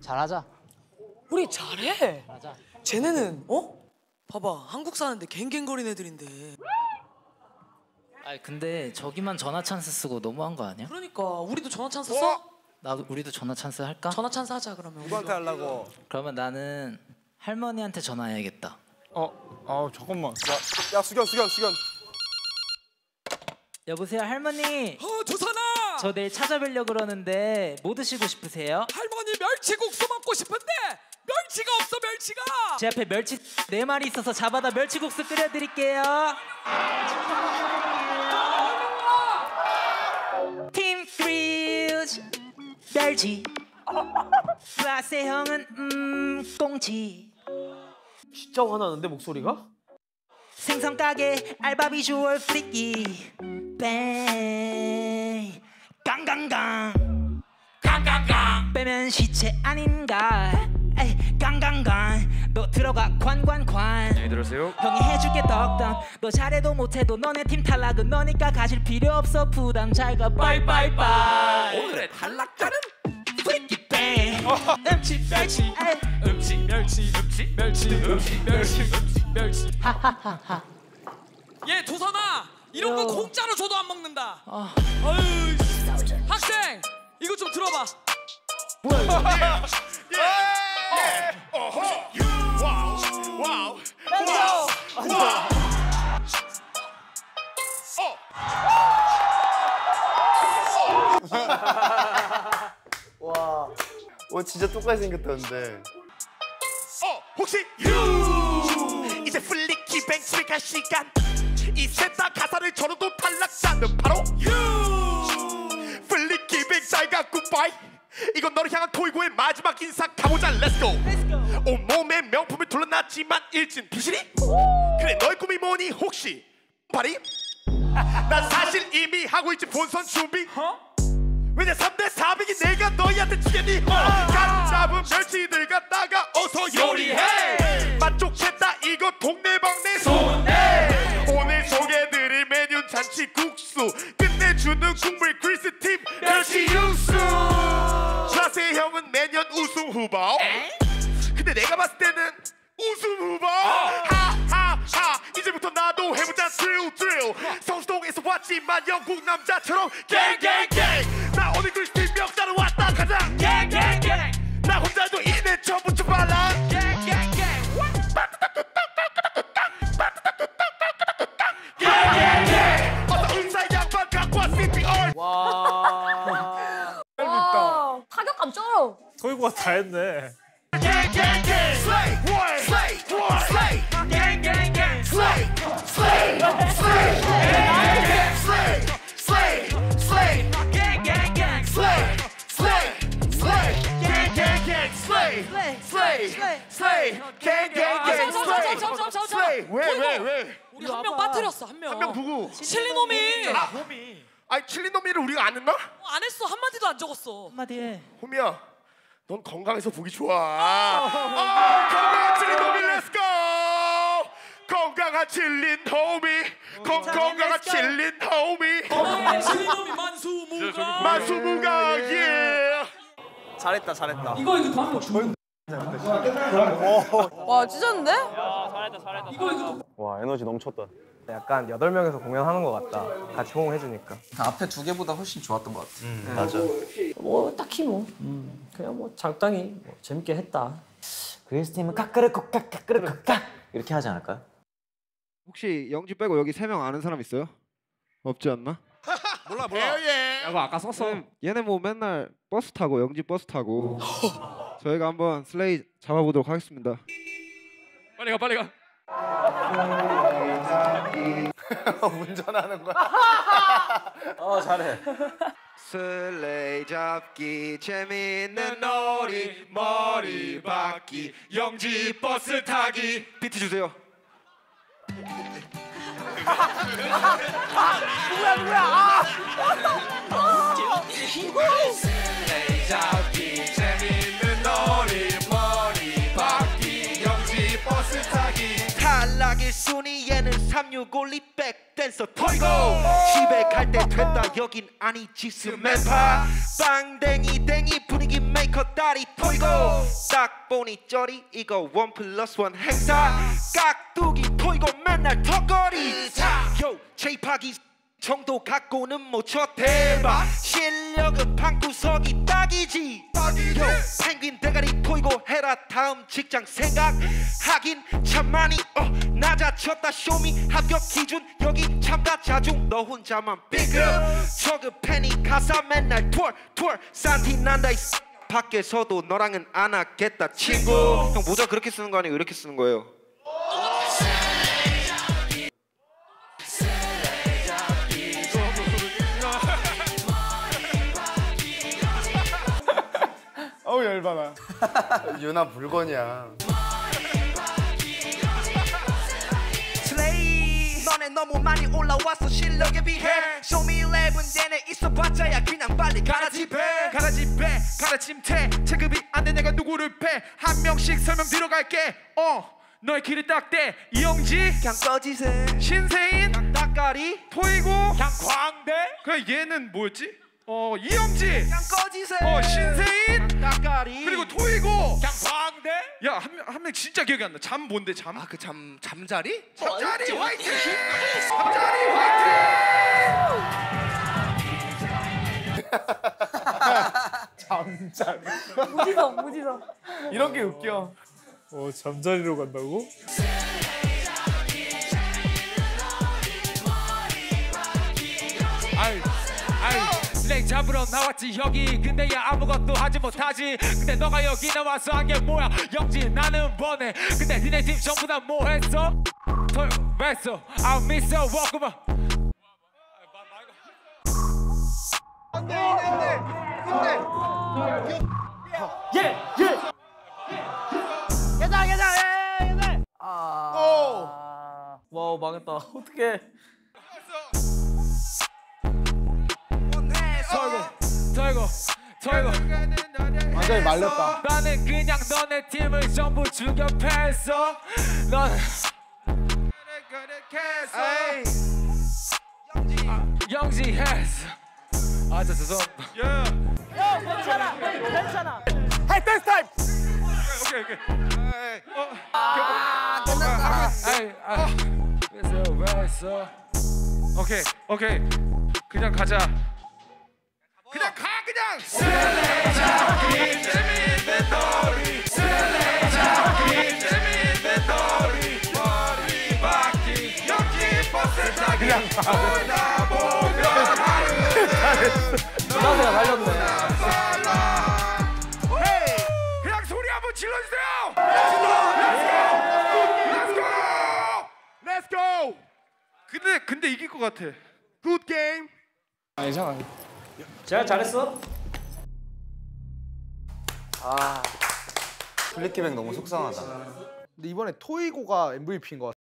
잘하자. 우리 잘해. 맞아. 쟤네는 어? 봐봐 한국 사는데 갱갱거리는 애들인데. 아 근데 저기만 전화 찬스 쓰고 너무한 거 아니야? 그러니까 우리도 전화 찬스 써? 나 우리도 전화 찬스 할까? 전화 찬스 하자 그러면. 누구한테 하려고? 그러면 나는 할머니한테 전화해야겠다. 어, 아 잠깐만. 야, 야 수견 수견 수견. 여보세요 할머니. 어 조선아 저 내일 찾아뵈려 그러는데 뭐 드시고 싶으세요? 할머니 멸치국수 먹고 싶은데 멸치가 없어 멸치가 제 앞에 멸치 네 마리 있어서 잡아다 멸치국수 끓여드릴게요. 팀 그릴즈 멸치. 라세 형은 음 꽁치. 진짜 화나는데 목소리가? 생선 가게 알바 비주얼 프리키. 뱅. 강강강. 강강강. 빼면 시체 아닌가. 에이 강강강. 너 들어가 관관관. 네, 들으세요. 형이 해줄게 떡떡 너 잘해도 못해도 너네 팀 탈락은 너니까 가질 필요 없어 부담 잘가 빠이빠이빠이 오늘의 탈락자는 프리키 뱅 음치 멸치 에이. 음치 멸치 음치 멸치 음치 멸치 음치 멸치 하하하하 얘 조선아 이런 거 요. 공짜로 줘도 안 먹는다 아. 어휴 씨. 학생 이거 좀 들어봐. 와, 와 진짜 똑같이 생겼다는데. 어 혹시 유! 이제 플리키 뱅스릭 할 시간. 이 셋다 가사를 전어도 탈락자는 바로 유 뱅사이가 굿바이 이건 너를 향한 토이고의 마지막 인사 가보자 렛츠고 온몸에 명품을 둘러놨지만 일진 비실이? 그래 너의 꿈이 뭐니 혹시? 파리 난 사실 이미 하고 있지 본선 준비. 왜냐 3대 400이 내가 너희한테 치겠니? 간 잡은 멸치들 갖다가 어서 요리해. 맛좋겠다 이거 동네방네. 손내 오늘 소개해드릴 메뉴 잔치국수. 끝내주는 국물 우승 후보. 근데 내가 봤을 때는 우승 후보. 하하하. 이제부터 나도 해보자. 드릴 드릴 성수동에서 왔지만 영국 남자처럼 갱갱갱 이 슬레이 왜왜 왜? 우리 한 명 빠뜨렸어 한 명 한 명 누구? 칠린호미 아 호미 아니 칠린호미를 우리가 안 했나? 안 했어 한마디도 안 적었어 한마디 해 호미야 넌 건강해서 보기 좋아 아, 건강한 칠린 호미 let's go 건강한 칠린 호미 건, 건강한 칠린 호미 건강한 칠린호미 만수무가 만수무강 예 잘했다 잘했다. 이거 이거 다한명 주. 와, 찢었는데? 이거 이거 와 에너지 넘쳤다. 약간 여덟 명에서 공연하는 것 같다. 같이 호응해주니까. 앞에 두 개보다 훨씬 좋았던 것 같아. 맞아. 뭐 딱히 뭐 음, 그냥 뭐 적당히 뭐 재밌게 했다. 그릴즈 팀은 까끄르고 까끄르고 까 이렇게 하지 않을까요? 혹시 영지 빼고 여기 세 명 아는 사람 있어요? 없지 않나? 몰라 몰라 예, 야, 그거 아까 썼어. 음, 얘네 뭐 맨날 버스 타고 영지 버스 타고 저희가 한번 슬레이 잡아보도록 하겠습니다. 빨리 가 빨리 가 운전하는 거야. 어 잘해. 슬레이 잡기 재밌는 놀이 머리 박기 영지 버스 타기. 비트 주세요. 슬레이 잡기 재밌는 놀이 머리 박기 영지 버스 타기. 탈락의 순위에는 365 리백대 댄서 토이고 집에 갈 때 됐다. 여긴 아니 지 스맨파 빵댕이 댕이 분위기 메이커 딸이 토이고 딱 보니 쩌리 이거 원 플러스 원 행사. 깍두기 토이고 맨날 턱걸이. 요 제이파기 정도 갖고는 못쳐 대박. 실력은 방구석이 딱이지. 요 펭귄 대가리 토이고 해라. 다음 직장 생각. 하긴 참 많이 어 낮아졌다. 쇼미 합격 기준. 여기 참가 자중. 너 혼자만 삐급 팬이 가사 맨날 투어 투어 산티 난다 이. 밖에서도 너랑은 안 하겠다 친구. 형 모자 그렇게 쓰는 거 아니고 이렇게 쓰는 거예요 어우 열받아. 유나 물건이야. 너무 많이 올라왔어 실력에 비해. 쇼미 11 내내 있어봤자야 그냥 빨리 가라집해. 가라 집에 가라 침대 체급이 안돼 내가 누구를 패한 명씩 설명 들어갈게. 어 너의 길을 딱대 이영지. 그냥 꺼지세. 신세인. 딱가리 토이고. 그냥 광대. 그 얘는 뭐였지? 어 이영지. 그냥 꺼지세. 어 신세인 딱가리 그리고 토이고 그냥 광대 야한 명한명 진짜 기억이 안 나. 잠 뭔데 잠? 아 그 잠 잠자리? 잠자리 화이팅! 잠자리 화이팅! 무지성 무지성. 이런 게 웃겨. 어 잠자리로 간다고? 잡으러 나왔지 여기. 근데 야 아무것도 하지 못하지. 근데 너가 여기 나와서 한 게 뭐야? 영지 나는 번해 근데 니네 팀 전부 다 뭐 했어? 토요했어? I miss you welcome 와 망했다. 어떡해. 털고 털고 완전히 말렸다. 나는 그냥 너네 팀을 전부 죽여 패했어 넌 영지 했어 아저 죄송합니다 괜찮아. 괜찮아. 헤이 댄스 타임. 오케이 오케이. 아 왜서 왜서 오케이 오케이. 그냥 가자. 그냥 나세가 달렸네. 그냥 소리 한번 질러주세요. Let's go. 근데 근데 이길 것 같아. Good game. 제가 잘했어? 플리키백 너무 속상하다. 근데 이번에 토이고가 MVP인 것 같아.